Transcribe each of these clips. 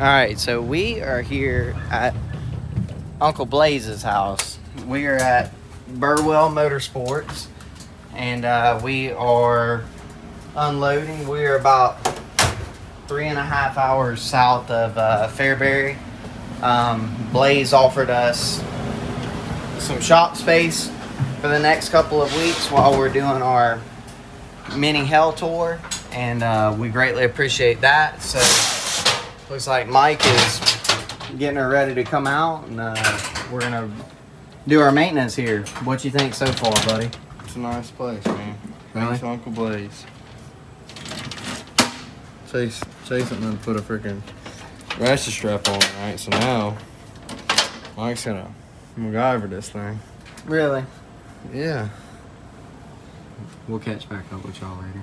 All right, so we are here at Uncle Blaze's house. We are at Burwell Motorsports, and uh, we are unloading. We are about three and a half hours south of uh, Fairbury. Um, Blaze offered us some shop space for the next couple of weeks while we're doing our mini hell tour, and uh, we greatly appreciate that. So looks like Mike is getting her ready to come out, and uh, we're gonna do our maintenance here. What you think so far, buddy? It's a nice place, man. Really? Thanks, Uncle Blaze. Chase, Chase done put a freaking ratchet strap on, right? So now, Mike's gonna MacGyver this thing. Really? Yeah. We'll catch back up with y'all later.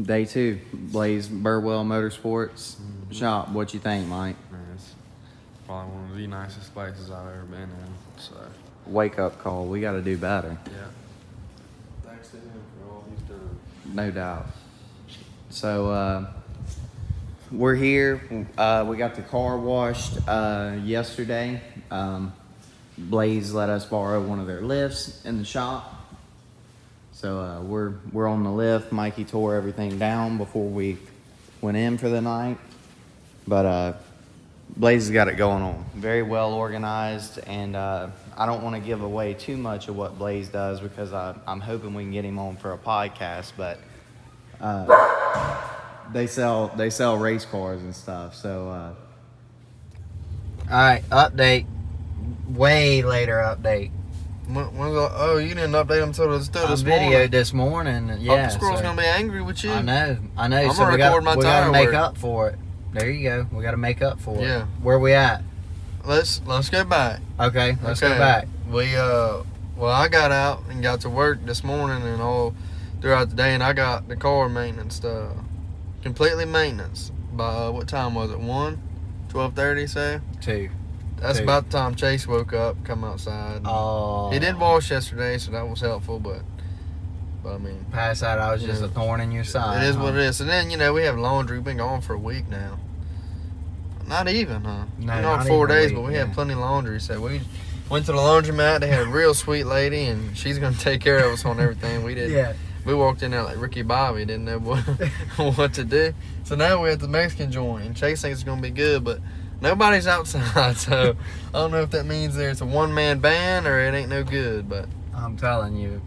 Day two, Blaze Burwell Motorsports shop. What you think, Mike? Man, it's probably one of the nicest places I've ever been in. So, Wake up call. We got to do better. yeah. Thanks to him for all he's done. No doubt. So uh, we're here. Uh, we got the car washed uh, yesterday. Um, Blaze let us borrow one of their lifts in the shop. So uh, we're we're on the lift. Mikey tore everything down before we went in for the night. But uh, Blaze has got it going on. Very well organized, and uh, I don't want to give away too much of what Blaze does because I, I'm hoping we can get him on for a podcast. But uh, they sell they sell race cars and stuff. So, uh, all right, update. Way later update. Oh, you didn't update them until this, till I this videoed morning. this morning. Yeah, Uncle Squirrel's so- gonna be angry with you. I know, I know. I'm so gonna we record my we got to make work. up for it. There you go. We got to make up for it. Yeah. Where we at? Let's let's go back. Okay, let's Okay. go back. We uh, well, I got out and got to work this morning and all throughout the day, and I got the car maintenance uh, completely maintenance. By uh, what time was it? One, twelve thirty. Say Two. That's about the time Chase woke up, come outside. Oh. He did wash yesterday, so that was helpful. But, but I mean, Pass that. I was just Yeah. a thorn in your side. it is huh? what it is. And then you know we have laundry. We've been gone for a week now. Not even, huh? No, not four days, week, but we yeah. had plenty of laundry. So we went to the laundromat. They had a real sweet lady, and she's gonna take care of us on everything. We did. Yeah. We walked in there like Ricky Bobby, didn't know what what to do. So now we're at the Mexican joint, and Chase thinks it's gonna be good, but nobody's outside. So I don't know if that means there's a one man band or it ain't no good. But I'm telling you,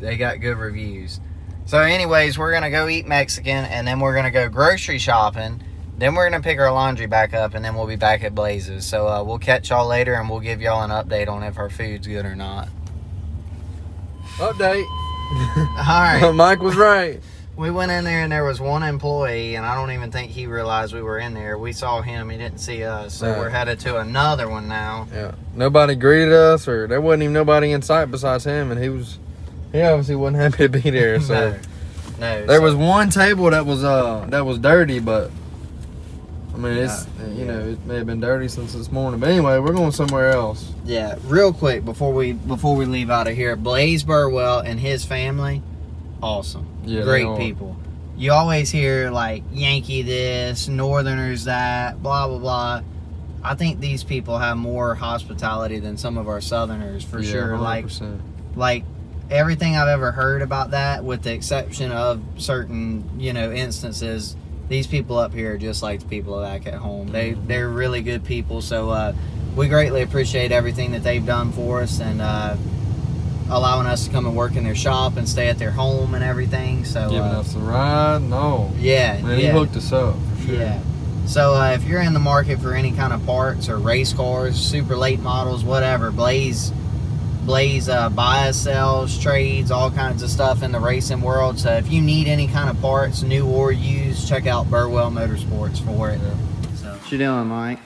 they got good reviews. So, anyways, we're gonna go eat Mexican, and then we're gonna go grocery shopping. Then we're gonna pick our laundry back up, and then we'll be back at Blazes. So uh, we'll catch y'all later, and we'll give y'all an update on if our food's good or not. update. All right, Mike was right. We went in there, and there was one employee, and I don't even think he realized we were in there. We saw him; he didn't see us. So Yeah. we're headed to another one now. Yeah. Nobody greeted us, or there wasn't even nobody in sight besides him, and he was, he obviously wasn't happy to be there. So no, no. there so- was one table that was uh that was dirty, but I mean it's Yeah, you know it may have been dirty since this morning. But anyway, we're going somewhere else. Yeah, real quick before we before we leave out of here, Blaze Burwell and his family, awesome, Yeah, great people. You always hear like Yankee this, Northerners that, blah blah blah. I think these people have more hospitality than some of our Southerners for Yeah, sure. Like 100%. like everything I've ever heard about that, with the exception of certain you know instances, these people up here are just like the people back at home. They Mhm. they're really good people. So uh, we greatly appreciate everything that they've done for us and uh, allowing us to come and work in their shop and stay at their home and everything. So giving uh, us a ride. No, yeah, man, yeah. he hooked us up for sure. Yeah. So uh, if you're in the market for any kind of parts or race cars, super late models, whatever, Blaze Blaze uh, buys, sells, trades, all kinds of stuff in the racing world. So if you need any kind of parts, new or used, check out Burwell Motorsports for it. So. What you doing, Mike?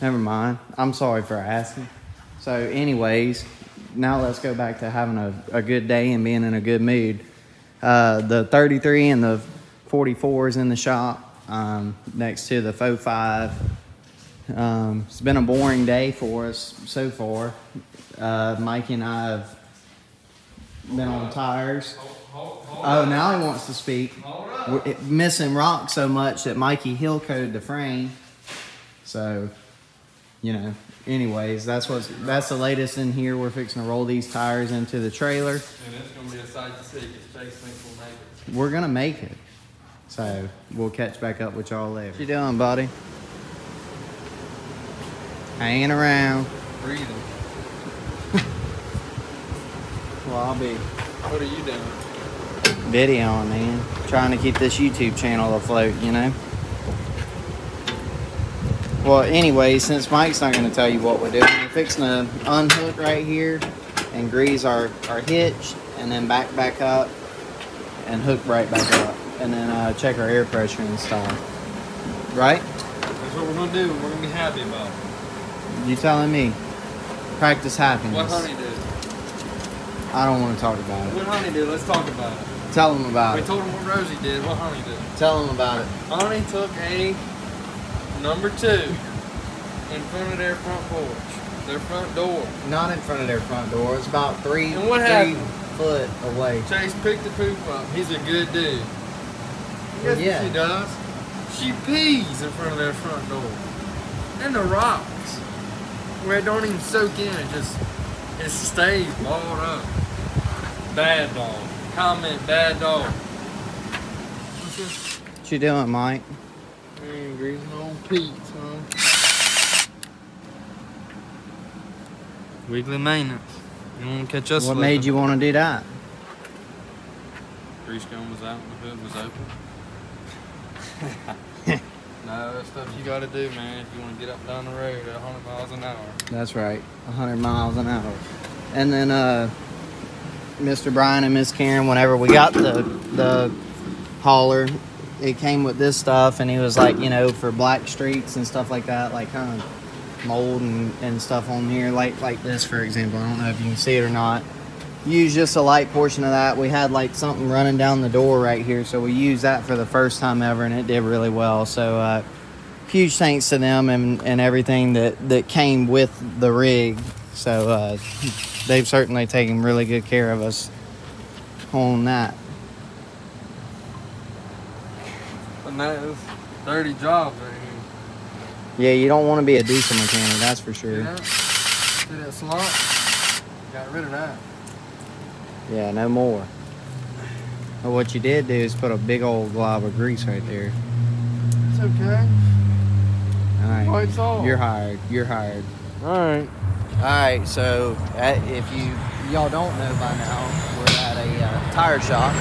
Never mind. I'm sorry for asking. So, anyways, now let's go back to having a, a good day and being in a good mood. Uh, the 33 and the 44 is in the shop um, next to the 45. Um, it's been a boring day for us so far. Uh, Mikey and I have been on tires. Oh, now he wants to speak. We're missing rock so much that Mikey hill coded the frame. So, you know, anyways, that's what's that's the latest in here. We're fixing to roll these tires into the trailer. And it's gonna be a sight to see because Chase thinks we'll make it. We're gonna make it. So we'll catch back up with y'all later. What you doing, buddy? Hanging around. Breathing. Well, I'll be What are you doing? videoing, man. Trying to keep this YouTube channel afloat, you know? Well, anyway, since Mike's not going to tell you what we're doing, we're fixing to unhook right here and grease our, our hitch and then back back up and hook right back up and then uh, check our air pressure and stuff. Right? That's what we're gonna do. We're gonna be happy about. it. You telling me? Practice happiness. What honey do? I don't want to talk about it. What honey do? Let's talk about it. Tell them about We it. We told them what Rosie did. What honey did? Tell them about it. Honey took a number two in front of their front porch, their front door. Not in front of their front door. It's about three, And what three happened? foot away. Chase picked the poop up. He's a good dude. Yeah. she does? She pees in front of their front door. And the rocks. Where it don't even soak in, it just it stays balled up. Bad dog. Comment bad dog. What you doing, Mike? Man, greasing old Pete, huh? Weekly maintenance. You wanna catch us what made you want to do that? Grease gun was out and the hood was open. no, that's stuff you gotta do, man, if you wanna get up down the road at 100 miles an hour. That's right, 100 miles an hour. And then, uh, Mr. Brian and Miss Karen, whenever we got the the hauler, it came with this stuff, and he was like, you know, for black streaks and stuff like that, like kind of mold and, and stuff on here, like like this, for example. I don't know if you can see it or not. Use just a light portion of that. We had like something running down the door right here, so we used that for the first time ever, and it did really well. So. Uh, huge thanks to them and, and everything that, that came with the rig. So uh, they've certainly taken really good care of us on that. Is dirty jobs right here. Yeah, you don't want to be a diesel mechanic, that's for sure. that? See that slot? Got rid of that. Yeah, no more. But what you did do is put a big old glob of grease right there. It's okay. All right, Lights off. you're hired. You're hired. Alright. All right, so uh, if you y'all don't know by now, we're at a uh, tire shop.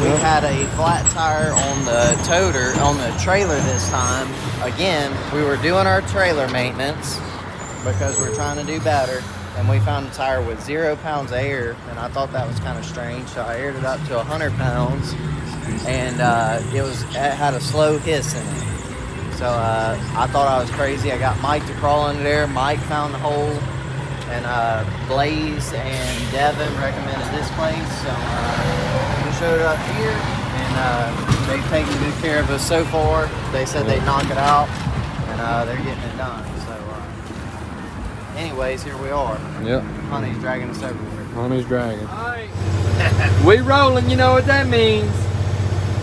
We had a flat tire on the toter on the trailer this time. Again, we were doing our trailer maintenance because we're trying to do better, and we found a tire with zero pounds of air, and I thought that was kind of strange. So I aired it up to hundred pounds, and uh, it was it had a slow hiss in it. So uh, I thought I was crazy. I got Mike to crawl under there. Mike found the hole, and uh, Blaze and Devin recommended this place. So uh, we showed up here, and uh, they've taken good care of us so far. They said they'd knock it out, and uh, they're getting it done. So, uh, anyways, here we are. Yep. Honey's dragging us over here. Honey's dragging. Alright. we rolling, you know what that means.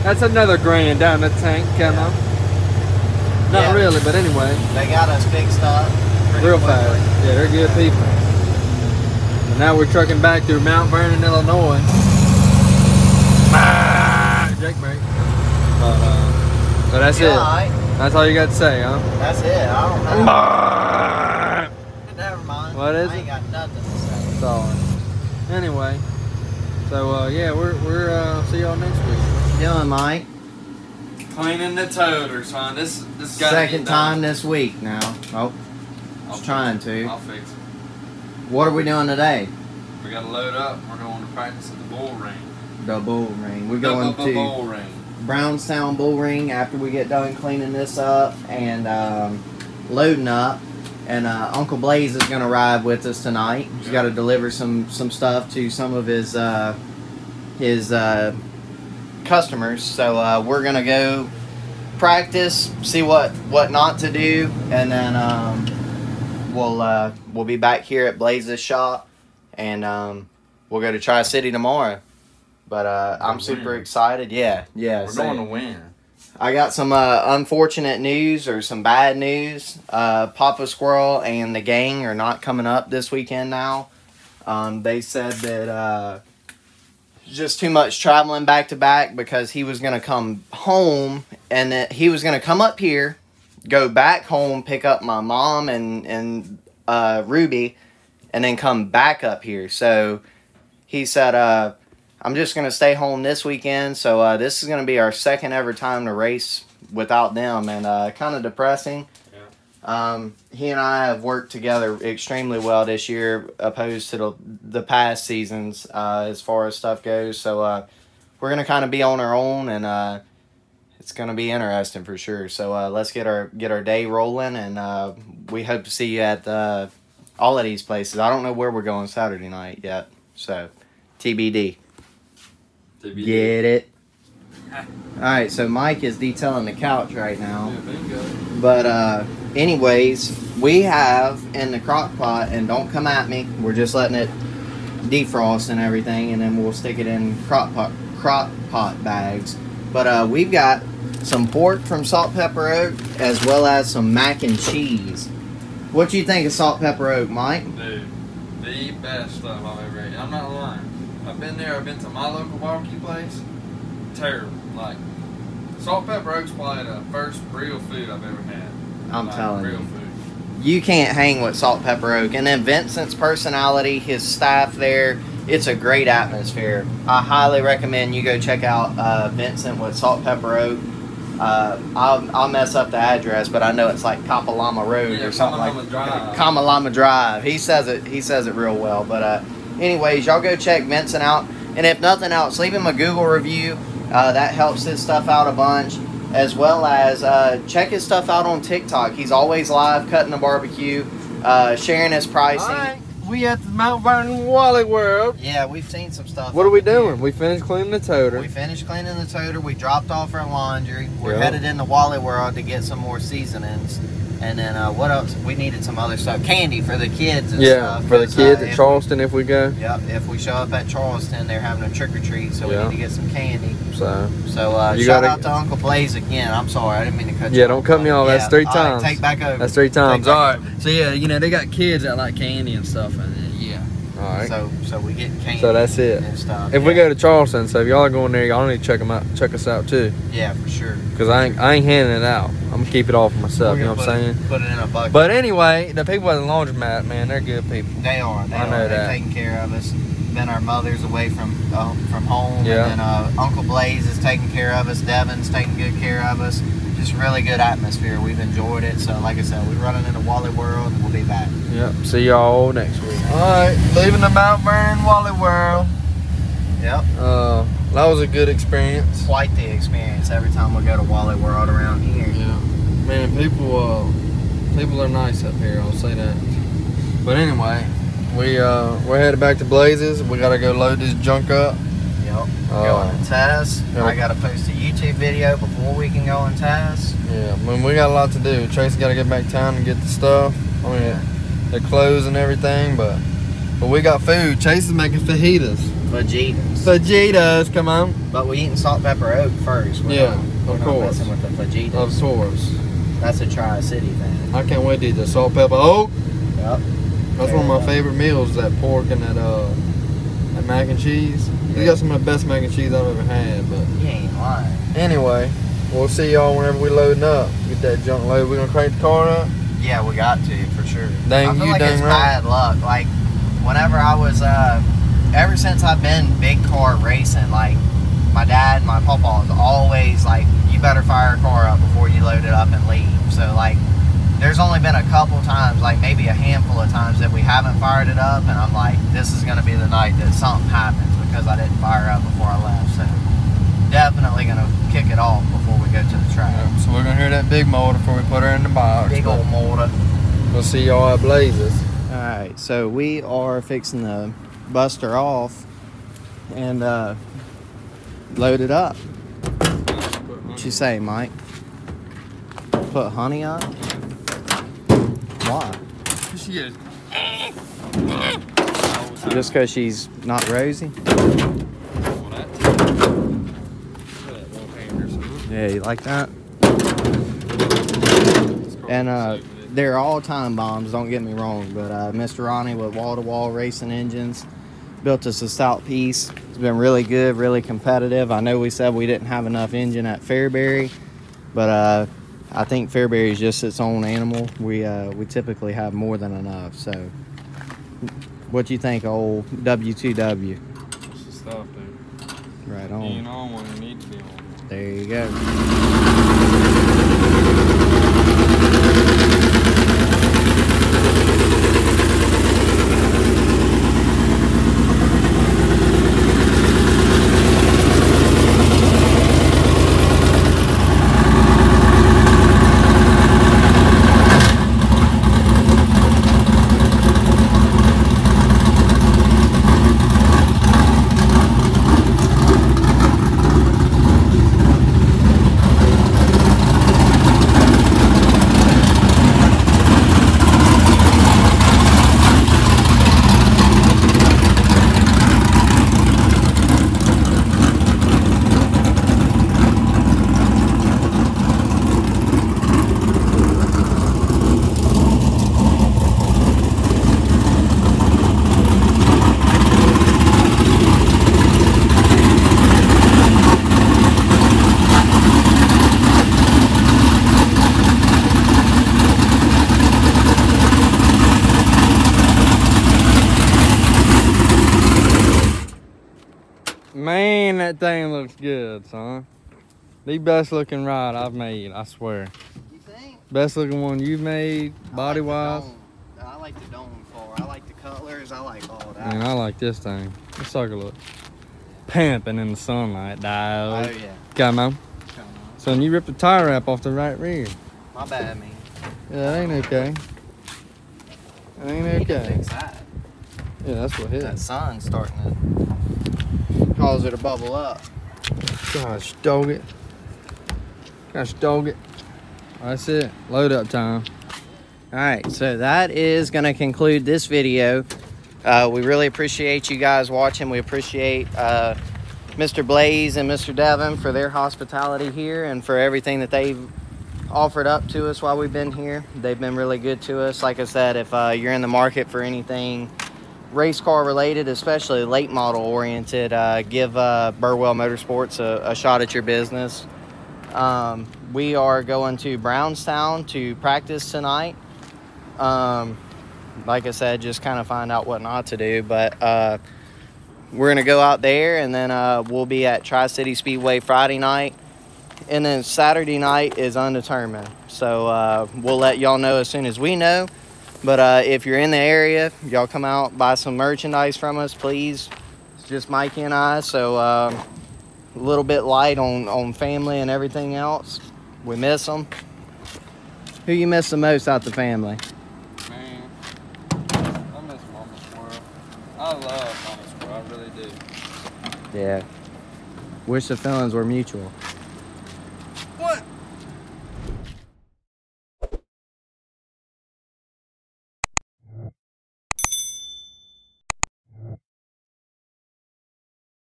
That's another grand down the tank coming. Not Yeah. really, but anyway. They got us fixed up. Pretty Real quickly. fast. Yeah, they're good people. And now we're trucking back through Mount Vernon, Illinois. Ah, Jake brake. But, uh, so that's Yeah, it. all right. That's all you got to say, huh? That's it. I don't have. Ah. Never mind. What is I ain't it? got nothing to say. Sorry. Anyway, so uh, yeah, we're we're uh, see y'all next week. Doing, Mike? Cleaning the toter, son. This this got Second time this week now. Oh, Fix trying to. I'll fix it. What are we doing today? We gotta load up. We're going to practice at the bull ring. The bull ring. We're The going bu- bu- to bull ring. Brownstown Bull Ring after we get done cleaning this up and um, loading up. And uh, Uncle Blaze is gonna ride with us tonight. He's got to deliver some some stuff to some of his uh, his uh, customers. So uh, we're gonna go practice, see what what not to do, and then um, we'll uh, we'll be back here at Blaze's shop, and um, we'll go to Tri City tomorrow. But uh, I'm super win. excited. Yeah, yeah. We're so- going to win. I got some uh, unfortunate news or some bad news. Uh, Papa Squirrel and the gang are not coming up this weekend now. Um, they said that uh, just too much traveling back to back because he was going to come home and that he was going to come up here, go back home, pick up my mom and, and uh, Ruby, and then come back up here. So he said, uh, I'm just gonna stay home this weekend. So uh, this is gonna be our second ever time to race without them, and uh, kind of depressing. Um, he and I have worked together extremely well this year, opposed to the, the past seasons uh, as far as stuff goes. So uh, we're gonna kind of be on our own, and it's gonna be interesting for sure. So uh, let's get our get our day rolling, and uh, we hope to see you at uh, all of these places. I don't know where we're going Saturday night yet, so TBD. Get it? Alright, so Mike is detailing the couch right now. Yeah. But uh anyways, we have in the crock pot and don't come at me. We're just letting it defrost and everything and then we'll stick it in crock pot crock pot bags. But uh we've got some pork from Salt Pepper Oak as well as some mac and cheese. What do you think of Salt Pepper Oak, Mike? Dude, the best stuff I've ever ate. I'm not lying. I've been there. I've been to my local barbecue place. Terrible. Like Salt Pepper Oak's probably the first real food I've ever had. I'm Like, telling real you. food. you can't hang with Salt Pepper Oak. And then Vincent's personality, his staff there, it's a great atmosphere. I highly recommend you go check out uh, Vincent with Salt Pepper Oak. Uh, I'll, I'll mess up the address, but I know it's like Kapalama Road Yeah, or something Kamalama like Drive. Kamalama Drive. He says it. He says it real well. But uh, anyways, y'all go check Vincent out, and if nothing else, leave him a Google review. Uh, that helps his stuff out a bunch, as well as uh, check his stuff out on TikTok. He's always live cutting the barbecue, uh, sharing his pricing. We at the Mount Vernon Wally World. Yeah, we've seen some stuff. What are we over here. doing? We finished cleaning the toter. We finished cleaning the toter. We dropped off our laundry. We're Yeah. headed into Wally World to get some more seasonings. And then uh, what else? We needed some other stuff. Candy for the kids and yeah, stuff. for the kids uh, at Charleston if we go. Yep, if we show up at Charleston, they're having a trick or treat, so Yeah. we need to get some candy. So So uh, You shout gotta- out to Uncle Blaze again. I'm sorry, I didn't mean to cut you. Yeah, don't cut me off. That's Yeah, three all right, times. take back over. that's three times. All right. So yeah, you know they got kids that like candy and stuff, and then, yeah. All right. So we get candy. So that's it. And stuff. If we go to Charleston, so if y'all are going there, y'all need to check them out. Check us out too, yeah, for sure. cause I ain't, I ain't handing it out. I'm gonna keep it all for myself. You know what I'm saying? it- Put it in a bucket. But anyway, the people at the laundromat, man, they're good people. They are. They I are. know They're that. taking care of us. Been our mothers away from uh, from home, Yeah. and then uh, Uncle Blaze is taking care of us. Devin's taking good care of us. Just really good atmosphere. We've enjoyed it. So, like I said, we're running into Wally World, and we'll be back. Yep. See y'all next week. All right, leaving the Mount Vernon Wally World. Yep. Uh, that was a good experience. Quite the experience every time we go to Wally World around here. Yeah, man, people uh, people are nice up here. I'll say that. But anyway, we uh, we're headed back to Blazes. We gotta go load this junk up. Yep. Uh, Going to test. yeah. I got to post a YouTube video before we can go on test. Yeah, I mean, we got a lot to do. Tracy got to get back town and get the stuff. I mean, Yeah. the clothes and everything, but but we got food. Chase is making fajitas. Fajitas. Fajitas, come on. But we eating salt pepper oak first. We're Yeah, not, of course. messing with the fajitas. Of course. That's a Tri City thing. I can't wait to eat the salt pepper. Oh, Yep. that's one of my favorite meals. That pork and that uh, that mac and cheese. You got some of the best mac and cheese I've ever had. But You ain't lying. anyway, we'll see y'all whenever we loading up. Get that junk loaded. We gonna crank the car up. Yeah, we got to for sure. Dang I feel you, like dang it's right. bad luck. Like whenever I was, uh, ever since I've been big car racing, like my dad, and my papa is always like, "You better fire a car up before you load it up and leave." So like, there's only been a couple times, like maybe a handful of times that we haven't fired it up, and I'm like, this is gonna be the night that something happens because I didn't fire up before I left. So definitely gonna kick it off before we go to the track. Yep, So we're gonna hear that big motor before we put her in the box. Big but old motor. We'll see y'all at Blazes. All right, so we are fixing to bust her off and uh, load it up. What you say, Mike? Put honey on? Why? She is. Just because she's not rosy? Yeah, you like that? And uh, they're all time bombs, don't get me wrong, but uh, Mr. Ronnie with wall to wall racing engines built us a stout piece. It's been really good, really competitive. I know we said we didn't have enough engine at Fairbury, but uh, I think Fairbury is just its own animal. We uh, we typically have more than enough. So, what do you think, old W2W? What's the stuff, dude? Right on when you need to be on. There you go. Man, that thing good, son. The best looking ride I've made, I swear. You think? Best looking one you've made, body wise. I like the dome car. I like the colors. I like all that. Man, I like this thing. This a look pimping in the sunlight, Oh yeah. Come on. Come on. Son, you ripped the tire wrap off the right rear. My bad, man. Yeah, that ain't okay. That ain't okay. that. Yeah, that's what hit. That sun's starting to cause it to bubble up. Gosh, dog it. Gosh, dog it. That's it. Load up time. All right, so that is going to conclude this video. Uh, we really appreciate you guys watching. We appreciate uh, Mr. Blaze and Mr. Devin for their hospitality here and for everything that they've offered up to us while we've been here. They've been really good to us. Like I said, if uh, you're in the market for anything race car related, especially late model oriented, uh, give uh, Burwell Motorsports a, a shot at your business. Um, we are going to Brownstown to practice tonight. Um, like I said, just kind of find out what not to do. But uh, we're going to go out there and then uh, we'll be at Tri City Speedway Friday night. And then Saturday night is undetermined. So uh, we'll let y'all know as soon as we know. But uh, if you're in the area, y'all come out, buy some merchandise from us, please. It's just Mikey and I. So um, a little bit light on, on family and everything else. We miss them. Who you miss the most out the family? Man, I miss Mama Squirrel. I love Mama Squirrel. I really do. Yeah. Wish the feelings were mutual.